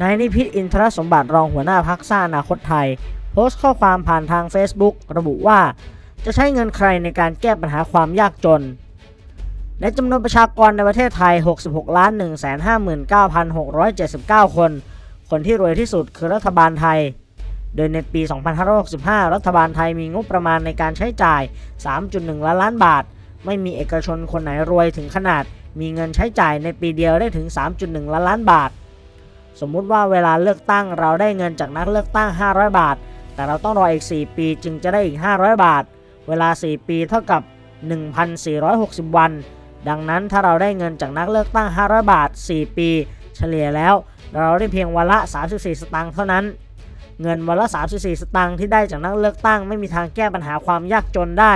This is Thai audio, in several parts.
นายนิพิษอินทรสมบัติรองหัวหน้าพักสร้างอนาคตไทย โพสต์ข้อความผ่านทาง Facebook ระบุว่า จะใช้เงินใครในการแก้ปัญหาความยากจนและจำนวนประชากรในประเทศไทย 66ล้าน159,679 คน คนที่รวยที่สุดคือรัฐบาลไทย โดยในปี 2565 รัฐบาลไทยมีงบประมาณในการใช้จ่าย 3.1 ล้านล้านบาท ไม่มีเอกชนคนไหนรวยถึงขนาด มีเงินใช้จ่ายในปีเดียวได้ถึง 3.1 ล้านล้านบาท สมมุติว่าเวลาเลือกตั้งเราได้เงินจากนักเลือกตั้ง 500 บาท แต่เราต้องรออีก 4 ปีจึงจะได้อีก 500 บาท เวลา 4 ปีเท่ากับ 1,460 วัน ดังนั้นถ้าเราได้เงินจากนักเลือกตั้ง 500 บาท 4 ปี เฉลี่ยแล้ว เราได้เพียงวันละ 34 สตางค์เท่านั้น เงินวันละ 34 สตางค์ที่ได้จากนักเลือกตั้งไม่มีทางแก้ปัญหาความยากจนได้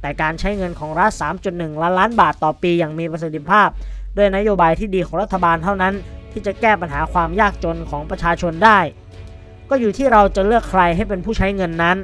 แต่การใช้เงินของรัฐ 3.1 ล้านล้านบาทต่อปีอย่างมีประสิทธิภาพ ด้วยนโยบายที่ดีของรัฐบาลเท่านั้น ที่จะแก้ปัญหาความยากจนของประชาชนได้ ก็อยู่ที่เราจะเลือกใครให้เป็นผู้ใช้เงินนั้น